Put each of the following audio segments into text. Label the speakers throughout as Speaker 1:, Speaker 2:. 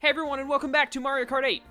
Speaker 1: Hey everyone, and welcome back to Mario Kart 8.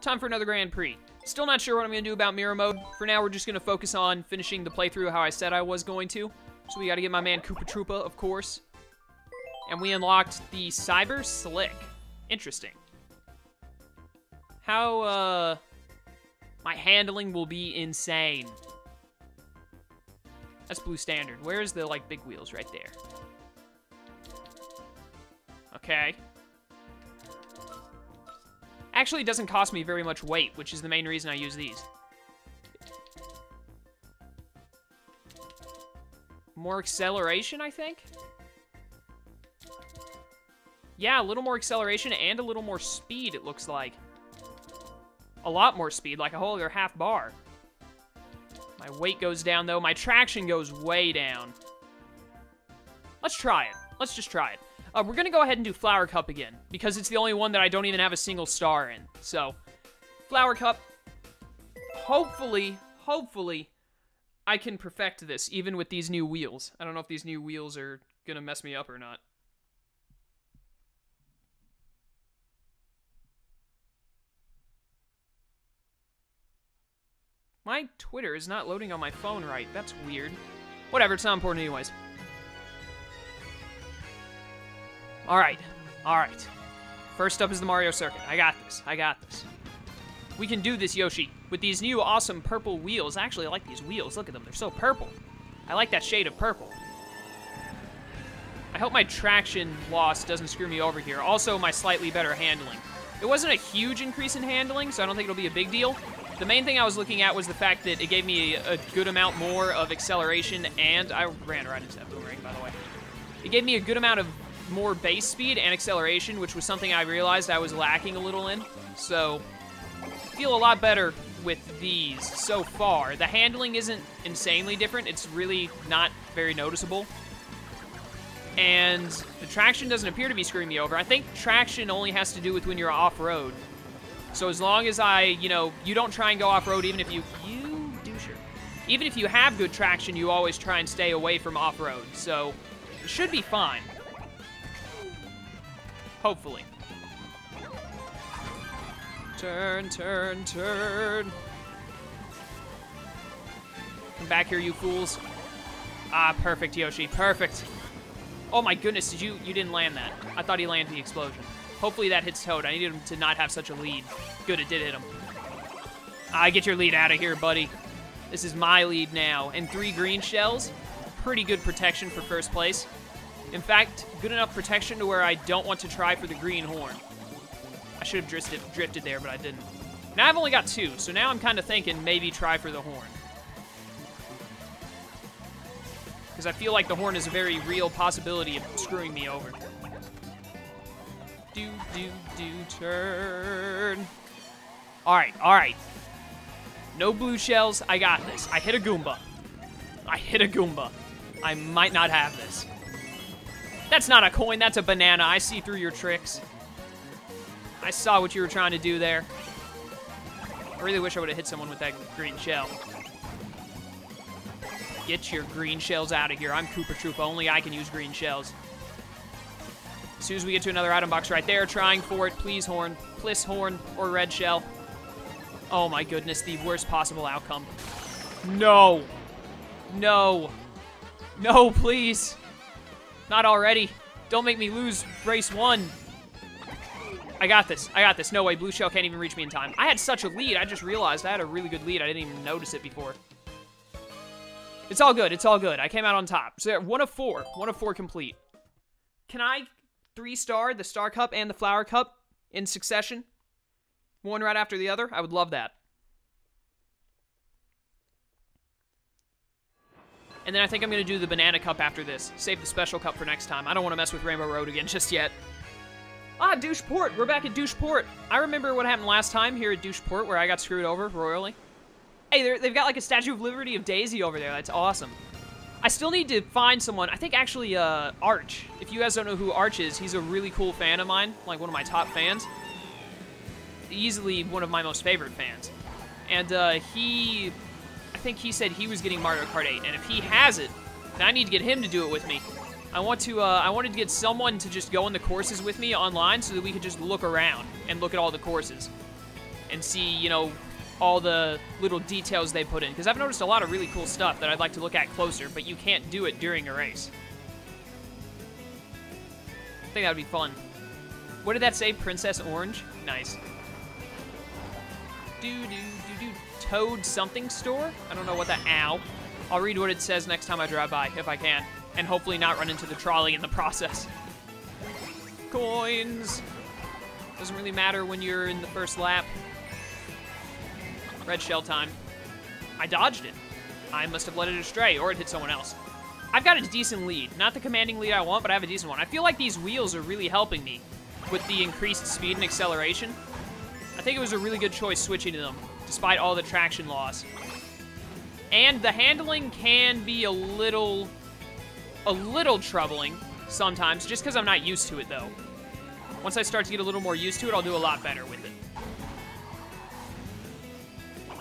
Speaker 1: Time for another Grand Prix. Still not sure what I'm going to do about Mirror Mode. For now, we're just going to focus on finishing the playthrough how I said I was going to. So we got to get my man Koopa Troopa, of course. And we unlocked the Cyber Slick. Interesting. How, uh... My handling will be insane. That's Blue Standard. Where's the, like, big wheels? Right there. Okay. Actually, it doesn't cost me very much weight, which is the main reason I use these. More acceleration, I think? Yeah, a little more acceleration and a little more speed, it looks like. A lot more speed, like a whole other half bar. My weight goes down, though. My traction goes way down. Let's try it. Let's just try it. Uh, we're going to go ahead and do Flower Cup again, because it's the only one that I don't even have a single star in. So, Flower Cup, hopefully, hopefully, I can perfect this, even with these new wheels. I don't know if these new wheels are going to mess me up or not. My Twitter is not loading on my phone right. That's weird. Whatever, it's not important anyways. Alright, alright. First up is the Mario Circuit. I got this, I got this. We can do this, Yoshi, with these new awesome purple wheels. Actually, I like these wheels. Look at them, they're so purple. I like that shade of purple. I hope my traction loss doesn't screw me over here. Also, my slightly better handling. It wasn't a huge increase in handling, so I don't think it'll be a big deal. The main thing I was looking at was the fact that it gave me a, a good amount more of acceleration, and I ran right into that boomerang, by the way. It gave me a good amount of more base speed and acceleration, which was something I realized I was lacking a little in. So, feel a lot better with these so far. The handling isn't insanely different. It's really not very noticeable. And the traction doesn't appear to be screwing me over. I think traction only has to do with when you're off-road. So as long as I, you know, you don't try and go off-road even if you, you do sure. Even if you have good traction, you always try and stay away from off-road. So it should be fine. Hopefully. Turn, turn, turn. Come back here, you fools. Ah, perfect, Yoshi. Perfect. Oh my goodness, did you you didn't land that. I thought he landed the explosion. Hopefully that hits Toad. I needed him to not have such a lead. Good, it did hit him. I get your lead out of here, buddy. This is my lead now. And three green shells. Pretty good protection for first place. In fact, good enough protection to where I don't want to try for the green horn. I should have drifted, drifted there, but I didn't. Now I've only got two, so now I'm kind of thinking maybe try for the horn. Because I feel like the horn is a very real possibility of screwing me over. Do, do, do, turn. Alright, alright. No blue shells. I got this. I hit a Goomba. I hit a Goomba. I might not have this. That's not a coin, that's a banana. I see through your tricks. I saw what you were trying to do there. I really wish I would have hit someone with that green shell. Get your green shells out of here. I'm Koopa Troop. Only I can use green shells. As soon as we get to another item box right there, trying for it. Please, horn. Please, horn. Or red shell. Oh my goodness, the worst possible outcome. No. No. No, please. Not already. Don't make me lose race one. I got this. I got this. No way. Blue Shell can't even reach me in time. I had such a lead. I just realized I had a really good lead. I didn't even notice it before. It's all good. It's all good. I came out on top. So one of four. One of four complete. Can I three-star the Star Cup and the Flower Cup in succession? One right after the other? I would love that. And then I think I'm going to do the Banana Cup after this. Save the Special Cup for next time. I don't want to mess with Rainbow Road again just yet. Ah, Doucheport! We're back at Doucheport. I remember what happened last time here at Doucheport where I got screwed over royally. Hey, they've got like a Statue of Liberty of Daisy over there. That's awesome. I still need to find someone. I think actually uh, Arch. If you guys don't know who Arch is, he's a really cool fan of mine. Like one of my top fans. Easily one of my most favorite fans. And uh, he think he said he was getting Mario Kart 8, and if he has it, then I need to get him to do it with me. I want to, uh, I wanted to get someone to just go on the courses with me online so that we could just look around and look at all the courses and see, you know, all the little details they put in. Because I've noticed a lot of really cool stuff that I'd like to look at closer, but you can't do it during a race. I think that would be fun. What did that say? Princess Orange? Nice. Do do do do. Toad something store? I don't know what that. Ow. I'll read what it says next time I drive by, if I can. And hopefully not run into the trolley in the process. Coins! Doesn't really matter when you're in the first lap. Red shell time. I dodged it. I must have let it astray, or it hit someone else. I've got a decent lead. Not the commanding lead I want, but I have a decent one. I feel like these wheels are really helping me with the increased speed and acceleration. I think it was a really good choice switching to them, despite all the traction loss. And the handling can be a little, a little troubling sometimes, just because I'm not used to it, though. Once I start to get a little more used to it, I'll do a lot better with it.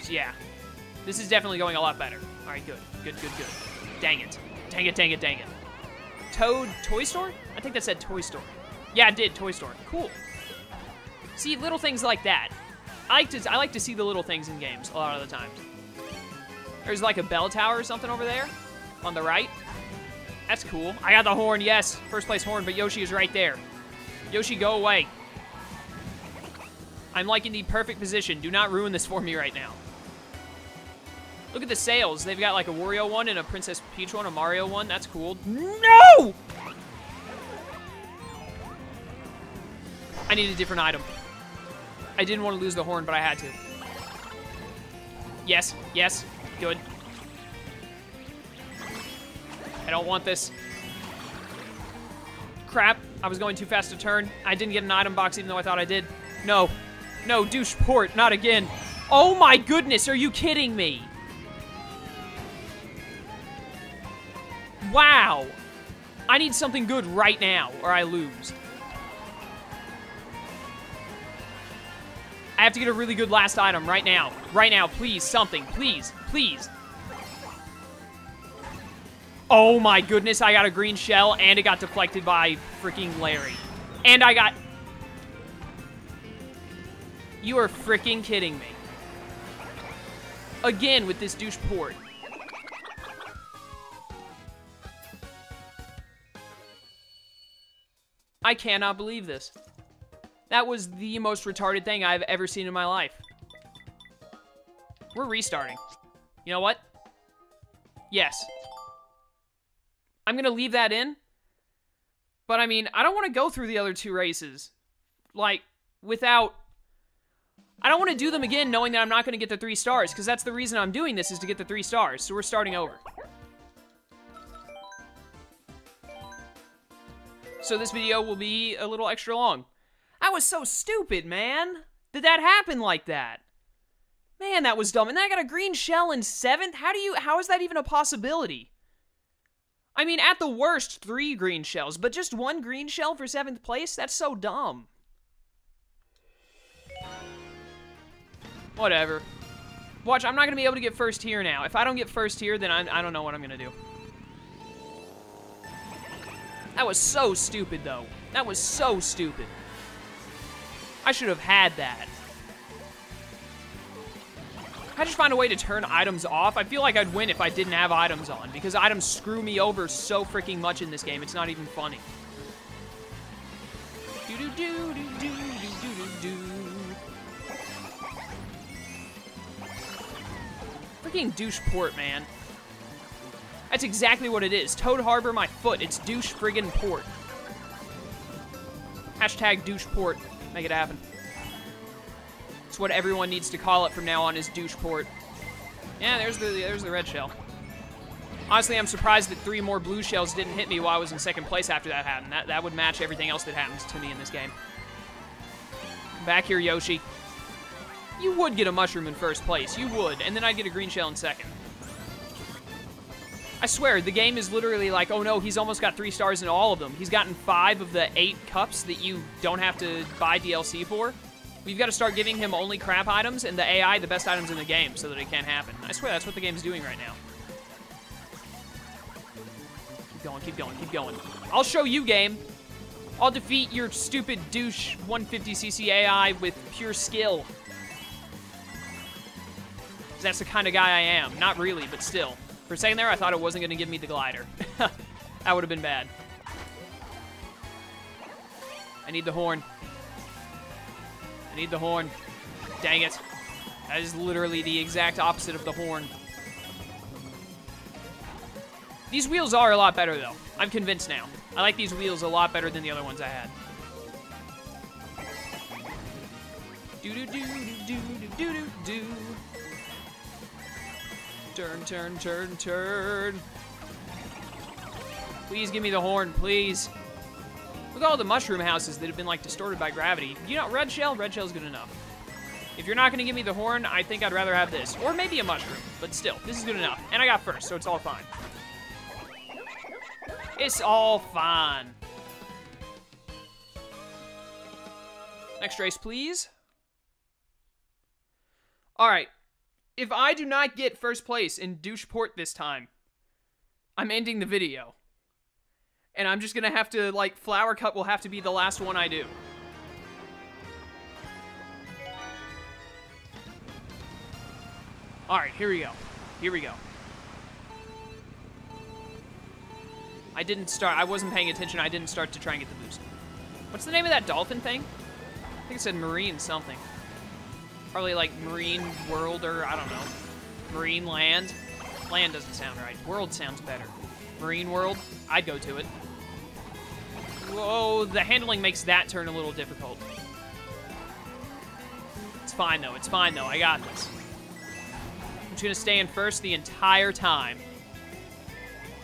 Speaker 1: So yeah, this is definitely going a lot better. All right, good, good, good, good. Dang it, dang it, dang it, dang it. Toad Toy Store? I think that said Toy Store. Yeah, it did, Toy Store. Cool. See, little things like that. I like to I like to see the little things in games a lot of the times. There's like a bell tower or something over there on the right. That's cool. I got the horn, yes. First place horn, but Yoshi is right there. Yoshi, go away. I'm like in the perfect position. Do not ruin this for me right now. Look at the sales. They've got like a Wario one and a Princess Peach one, a Mario one. That's cool. No! I need a different item. I didn't want to lose the horn, but I had to. Yes, yes, good. I don't want this. Crap, I was going too fast to turn. I didn't get an item box even though I thought I did. No, no, douche port, not again. Oh my goodness, are you kidding me? Wow. I need something good right now or I lose. I have to get a really good last item right now. Right now, please, something. Please, please. Oh my goodness, I got a green shell and it got deflected by freaking Larry. And I got... You are freaking kidding me. Again with this douche port. I cannot believe this. That was the most retarded thing I've ever seen in my life. We're restarting. You know what? Yes. I'm going to leave that in. But I mean, I don't want to go through the other two races. Like, without... I don't want to do them again knowing that I'm not going to get the three stars, because that's the reason I'm doing this, is to get the three stars. So we're starting over. So this video will be a little extra long. That was so stupid, man. Did that happen like that? Man, that was dumb. And then I got a green shell in seventh? How do you, how is that even a possibility? I mean, at the worst, three green shells, but just one green shell for seventh place? That's so dumb. Whatever. Watch, I'm not going to be able to get first here now. If I don't get first here, then I, I don't know what I'm going to do. That was so stupid, though. That was so stupid. I should have had that. I just find a way to turn items off. I feel like I'd win if I didn't have items on, because items screw me over so freaking much in this game. It's not even funny. Freaking douche port, man. That's exactly what it is. Toad Harbor my foot. It's douche friggin' port. Hashtag douche port. Make it happen. It's what everyone needs to call it from now on is douche port. Yeah, there's the there's the red shell. Honestly, I'm surprised that three more blue shells didn't hit me while I was in second place after that happened. That, that would match everything else that happens to me in this game. Back here, Yoshi. You would get a mushroom in first place. You would. And then I'd get a green shell in second. I swear, the game is literally like, oh no, he's almost got three stars in all of them. He's gotten five of the eight cups that you don't have to buy DLC for. We've got to start giving him only crap items and the AI the best items in the game so that it can't happen. I swear that's what the game's doing right now. Keep going, keep going, keep going. I'll show you, game. I'll defeat your stupid douche 150cc AI with pure skill. That's the kind of guy I am. Not really, but still. For a second there, I thought it wasn't going to give me the glider. that would have been bad. I need the horn. I need the horn. Dang it. That is literally the exact opposite of the horn. These wheels are a lot better, though. I'm convinced now. I like these wheels a lot better than the other ones I had. Do do do do do do do do. Turn, turn, turn, turn. Please give me the horn, please. Look at all the mushroom houses that have been like distorted by gravity. You know, red shell, red shell's good enough. If you're not gonna give me the horn, I think I'd rather have this. Or maybe a mushroom, but still, this is good enough. And I got first, so it's all fine. It's all fine. Next race, please. All right. If I do not get first place in Doucheport this time, I'm ending the video. And I'm just gonna have to, like, Flower Cup will have to be the last one I do. Alright, here we go. Here we go. I didn't start, I wasn't paying attention, I didn't start to try and get the boost. What's the name of that dolphin thing? I think it said marine something. Probably like marine world or, I don't know. Marine land? Land doesn't sound right. World sounds better. Marine world? I'd go to it. Whoa, the handling makes that turn a little difficult. It's fine though, it's fine though, I got this. I'm just gonna stay in first the entire time.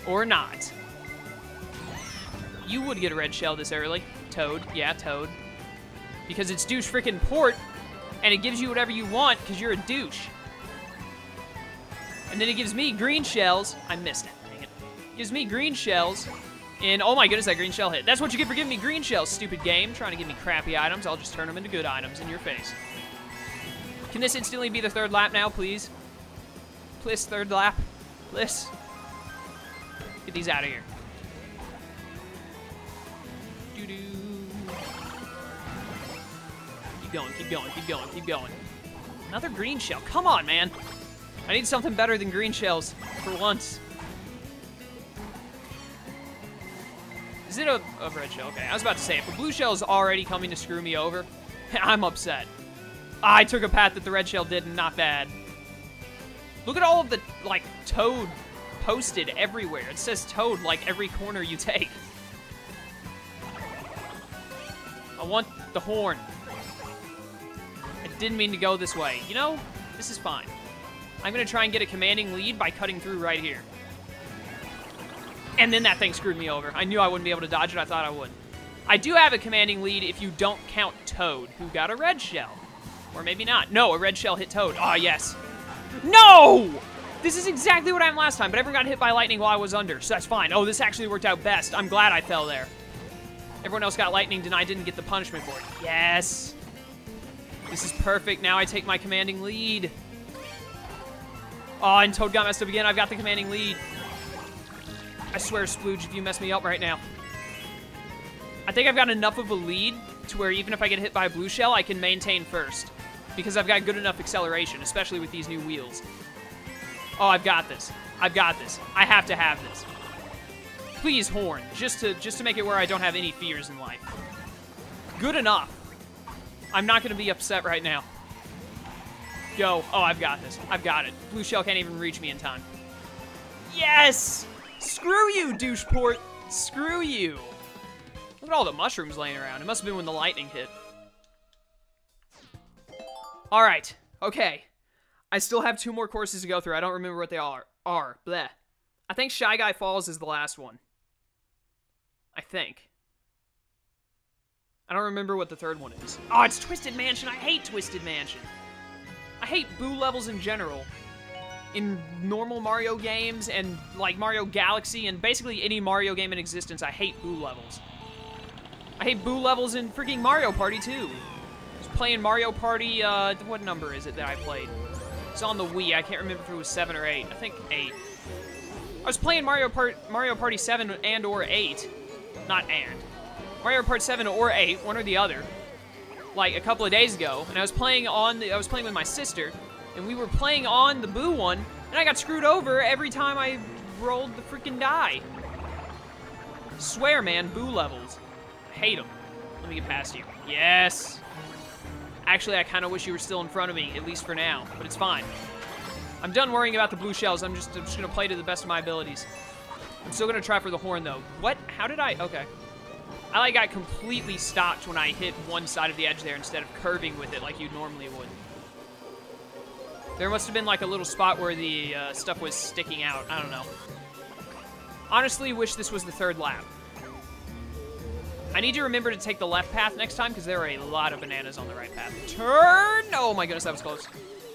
Speaker 1: Or not. You would get a red shell this early. Toad, yeah, Toad. Because it's douche freaking port, and it gives you whatever you want because you're a douche. And then it gives me green shells. I missed it, dang it. Gives me green shells, and oh my goodness, that green shell hit. That's what you get for giving me green shells, stupid game. Trying to give me crappy items. I'll just turn them into good items in your face. Can this instantly be the third lap now, please? Please, third lap. Please. Get these out of here. Doo-doo. Keep going, keep going, keep going, keep going. Another green shell. Come on, man. I need something better than green shells for once. Is it a, a red shell? Okay, I was about to say, if a blue shell is already coming to screw me over, I'm upset. I took a path that the red shell did, and not bad. Look at all of the, like, toad posted everywhere. It says toad, like, every corner you take. I want the horn. Didn't mean to go this way. You know, this is fine. I'm going to try and get a commanding lead by cutting through right here. And then that thing screwed me over. I knew I wouldn't be able to dodge it. I thought I would. I do have a commanding lead if you don't count Toad, who got a red shell. Or maybe not. No, a red shell hit Toad. Ah, oh, yes. No! This is exactly what I am last time, but everyone got hit by lightning while I was under, so that's fine. Oh, this actually worked out best. I'm glad I fell there. Everyone else got lightning, and I didn't get the punishment for it. Yes. This is perfect. Now I take my commanding lead. Oh, and Toad got messed up again. I've got the commanding lead. I swear, Splooge, if you mess me up right now. I think I've got enough of a lead to where even if I get hit by a blue shell, I can maintain first. Because I've got good enough acceleration, especially with these new wheels. Oh, I've got this. I've got this. I have to have this. Please, Horn, just to just to make it where I don't have any fears in life. Good enough. I'm not going to be upset right now. Go. Oh, I've got this. I've got it. Blue shell can't even reach me in time. Yes! Screw you, doucheport. Screw you. Look at all the mushrooms laying around. It must have been when the lightning hit. All right. Okay. I still have two more courses to go through. I don't remember what they all are. Are. Bleh. I think Shy Guy Falls is the last one. I think. I don't remember what the third one is. Oh, it's Twisted Mansion. I hate Twisted Mansion. I hate boo levels in general. In normal Mario games and like Mario Galaxy and basically any Mario game in existence, I hate boo levels. I hate boo levels in freaking Mario Party too. I was playing Mario Party, uh, what number is it that I played? It's on the Wii. I can't remember if it was 7 or 8. I think 8. I was playing Mario Part Mario Party 7 and or 8. Not and. Mario Part 7 or 8, one or the other. Like a couple of days ago, and I was playing on the, I was playing with my sister, and we were playing on the Boo one, and I got screwed over every time I rolled the freaking die. Swear, man, Boo levels. Hate them. Let me get past you. Yes. Actually, I kind of wish you were still in front of me, at least for now, but it's fine. I'm done worrying about the blue shells. I'm just, I'm just gonna play to the best of my abilities. I'm still gonna try for the horn, though. What? How did I? Okay. I like got completely stopped when I hit one side of the edge there instead of curving with it like you normally would. There must have been like a little spot where the uh, stuff was sticking out. I don't know. Honestly, wish this was the third lap. I need to remember to take the left path next time because there are a lot of bananas on the right path. Turn! Oh my goodness, that was close.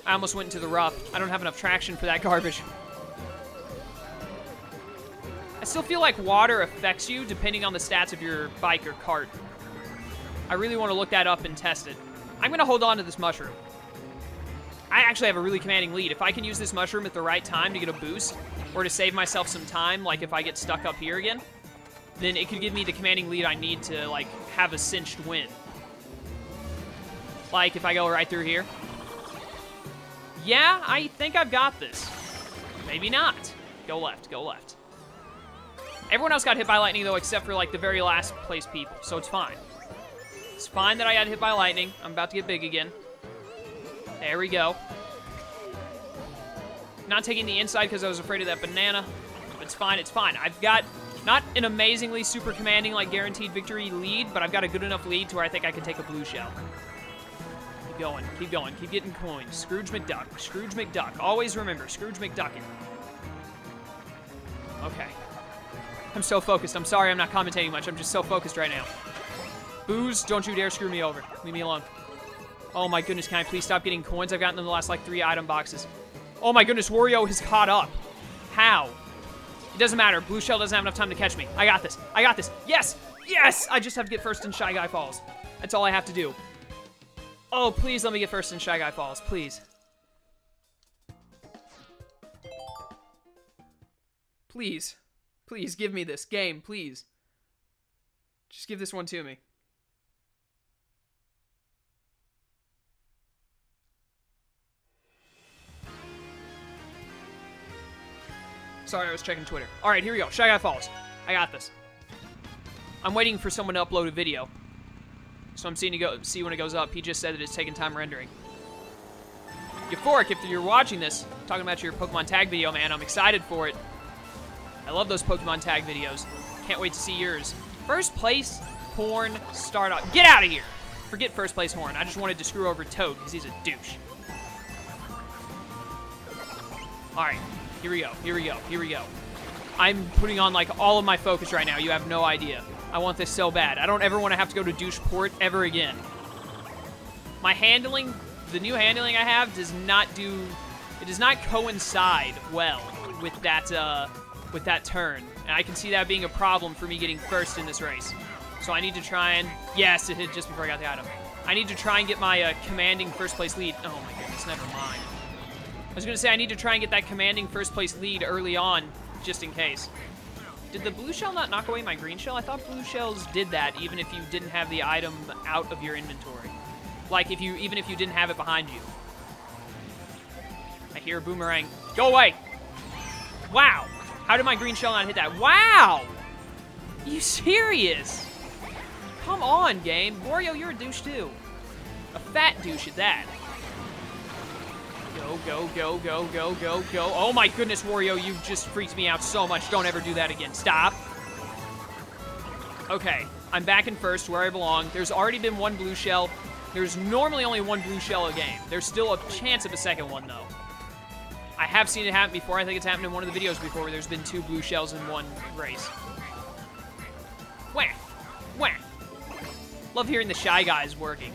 Speaker 1: I almost went into the rough. I don't have enough traction for that garbage. I still feel like water affects you depending on the stats of your bike or cart. I really want to look that up and test it. I'm going to hold on to this mushroom. I actually have a really commanding lead. If I can use this mushroom at the right time to get a boost, or to save myself some time, like if I get stuck up here again, then it could give me the commanding lead I need to, like, have a cinched win. Like, if I go right through here. Yeah, I think I've got this. Maybe not. Go left, go left. Everyone else got hit by lightning, though, except for, like, the very last place people, so it's fine. It's fine that I got hit by lightning. I'm about to get big again. There we go. Not taking the inside because I was afraid of that banana. It's fine, it's fine. I've got not an amazingly super commanding, like, guaranteed victory lead, but I've got a good enough lead to where I think I can take a blue shell. Keep going, keep going, keep getting coins. Scrooge McDuck, Scrooge McDuck. Always remember, Scrooge McDuckin. Okay. I'm so focused. I'm sorry I'm not commentating much. I'm just so focused right now. Boos, don't you dare screw me over. Leave me alone. Oh my goodness, can I please stop getting coins? I've gotten in the last, like, three item boxes. Oh my goodness, Wario has caught up. How? It doesn't matter. Blue Shell doesn't have enough time to catch me. I got this. I got this. Yes! Yes! I just have to get first in Shy Guy Falls. That's all I have to do. Oh, please let me get first in Shy Guy Falls. Please. Please. Please, give me this game, please. Just give this one to me. Sorry, I was checking Twitter. All right, here we go. Shy Guy Falls. I got this. I'm waiting for someone to upload a video. So I'm seeing you go see when it goes up. He just said that it's taking time rendering. Euphoric, if you're watching this, talking about your Pokemon tag video, man, I'm excited for it. I love those Pokemon tag videos. Can't wait to see yours. First place, Horn, start off. Get out of here! Forget first place Horn. I just wanted to screw over Toad because he's a douche. Alright, here we go, here we go, here we go. I'm putting on like all of my focus right now. You have no idea. I want this so bad. I don't ever want to have to go to douche port ever again. My handling, the new handling I have does not do, it does not coincide well with that, uh, with that turn. And I can see that being a problem for me getting first in this race. So I need to try and... Yes, it hit just before I got the item. I need to try and get my uh, commanding first place lead. Oh my goodness, never mind. I was going to say I need to try and get that commanding first place lead early on, just in case. Did the blue shell not knock away my green shell? I thought blue shells did that even if you didn't have the item out of your inventory. Like if you even if you didn't have it behind you. I hear a boomerang. Go away! Wow! How did my green shell not hit that? Wow! Are you serious? Come on, game. Wario, you're a douche too. A fat douche at that. Go, go, go, go, go, go, go. Oh my goodness, Wario, you just freaked me out so much. Don't ever do that again. Stop. Okay, I'm back in first where I belong. There's already been one blue shell. There's normally only one blue shell a game. There's still a chance of a second one, though. I have seen it happen before. I think it's happened in one of the videos before where there's been two blue shells in one race. Whack! Whack! Love hearing the Shy Guys working.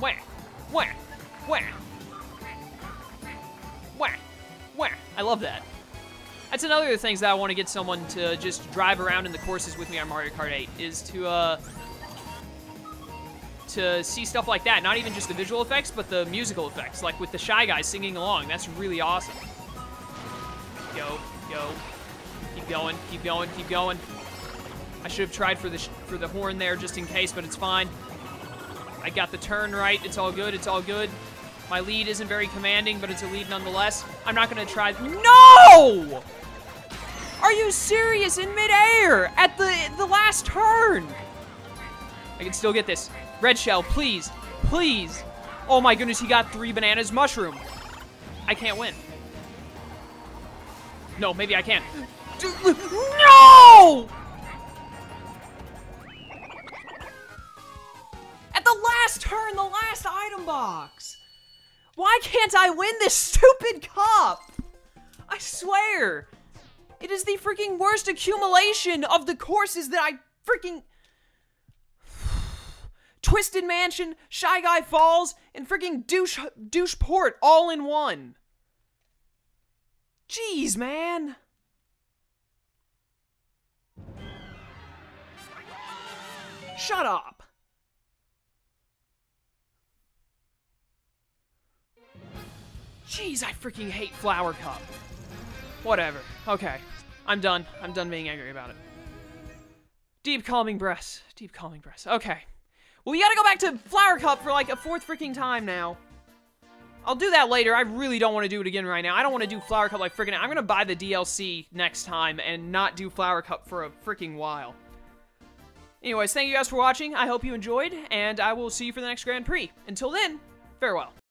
Speaker 1: Whack! Whack! Whack! Whack! Whack! I love that. That's another of the things that I want to get someone to just drive around in the courses with me on Mario Kart 8, is to, uh, to see stuff like that. Not even just the visual effects, but the musical effects, like with the Shy Guys singing along. That's really awesome. Keep going, keep going, keep going. I should have tried for the for the horn there just in case, but it's fine. I got the turn right. It's all good. It's all good. My lead isn't very commanding, but it's a lead nonetheless. I'm not going to try. No! Are you serious? In midair at the the last turn. I can still get this. Red shell, please. Please. Oh my goodness, he got three bananas mushroom. I can't win. No, maybe I can't. No! At the last turn, the last item box. Why can't I win this stupid cup? I swear. It is the freaking worst accumulation of the courses that I freaking... Twisted Mansion, Shy Guy Falls, and freaking Douche, douche Port all in one. Jeez, man. Shut up. Jeez, I freaking hate Flower Cup. Whatever. Okay. I'm done. I'm done being angry about it. Deep calming breaths. Deep calming breaths. Okay. Well, we gotta go back to Flower Cup for like a fourth freaking time now. I'll do that later. I really don't want to do it again right now. I don't want to do Flower Cup like freaking. I'm gonna buy the DLC next time and not do Flower Cup for a freaking while. Anyways, thank you guys for watching. I hope you enjoyed, and I will see you for the next Grand Prix. Until then, farewell.